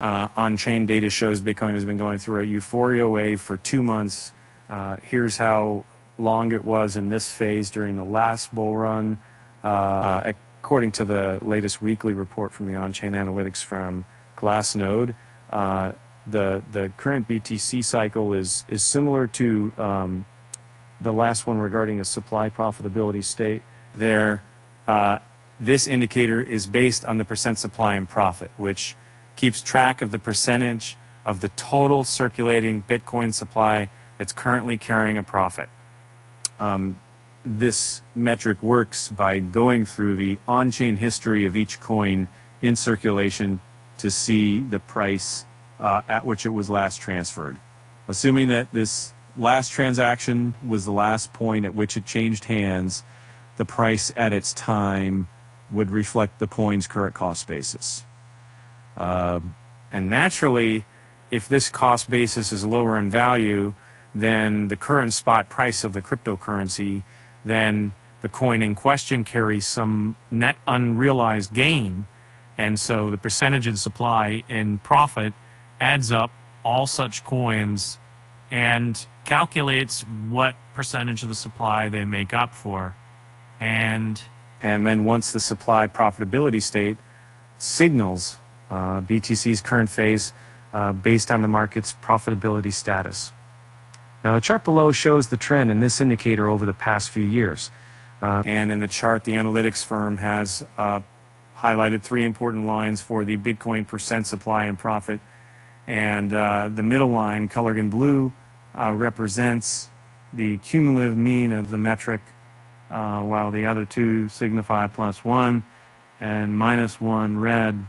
Uh, on-chain data shows Bitcoin has been going through a euphoria wave for two months. Uh, here's how long it was in this phase during the last bull run. Uh, according to the latest weekly report from the on-chain analytics firm Glassnode, uh, the the current BTC cycle is is similar to um, the last one regarding a supply profitability state. There, uh, this indicator is based on the percent supply and profit, which keeps track of the percentage of the total circulating Bitcoin supply that's currently carrying a profit. Um, this metric works by going through the on-chain history of each coin in circulation to see the price uh, at which it was last transferred. Assuming that this last transaction was the last point at which it changed hands, the price at its time would reflect the coin's current cost basis. Uh, and naturally, if this cost basis is lower in value than the current spot price of the cryptocurrency, then the coin in question carries some net unrealized gain. And so the percentage of supply in profit adds up all such coins and calculates what percentage of the supply they make up for. And and then once the supply profitability state signals BTC's current phase uh, based on the market's profitability status. Now, the chart below shows the trend in this indicator over the past few years. Uh, and in the chart, the analytics firm has uh, highlighted three important lines for the Bitcoin percent supply and profit. And uh, the middle line, colored in blue, uh, represents the cumulative mean of the metric, while the other two signify plus one and minus one red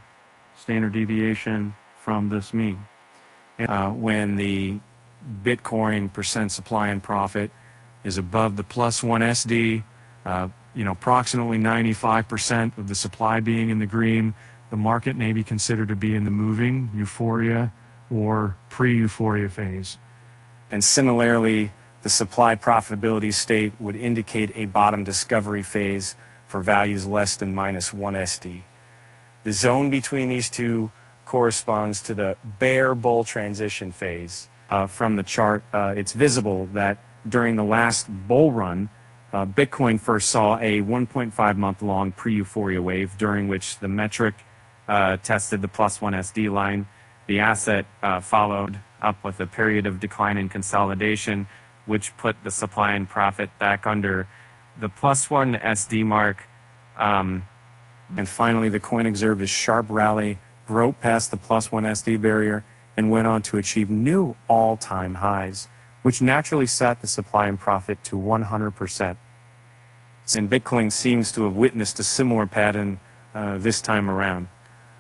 standard deviation from this mean. Uh, when the Bitcoin percent supply and profit is above the plus one SD, uh, you know, approximately 95% of the supply being in the green, the market may be considered to be in the moving euphoria or pre-euphoria phase. And similarly, the supply profitability state would indicate a bottom discovery phase for values less than minus 1 SD. The zone between these two corresponds to the bear bull transition phase. Uh, from the chart, uh, it's visible that during the last bull run, uh, Bitcoin first saw a 1.5 month long pre euphoria wave during which the metric uh, tested the plus one SD line. The asset uh, followed up with a period of decline and consolidation, which put the supply and profit back under the plus one SD mark. Um, and finally, the coin observed a sharp rally, broke past the plus one SD barrier, and went on to achieve new all time highs, which naturally set the supply and profit to 100%. And Bitcoin seems to have witnessed a similar pattern uh, this time around.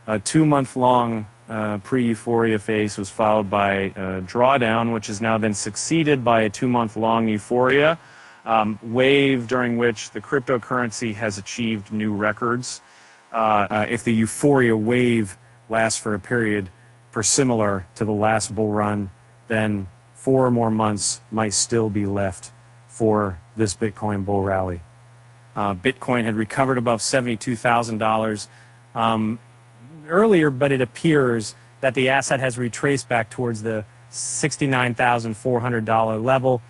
A two month long uh, pre euphoria phase was followed by a drawdown, which has now been succeeded by a two month long euphoria um, wave during which the cryptocurrency has achieved new records. Uh, uh, if the euphoria wave lasts for a period for similar to the last bull run, then four more months might still be left for this Bitcoin bull rally. Uh, Bitcoin had recovered above $72,000 um, earlier, but it appears that the asset has retraced back towards the $69,400 level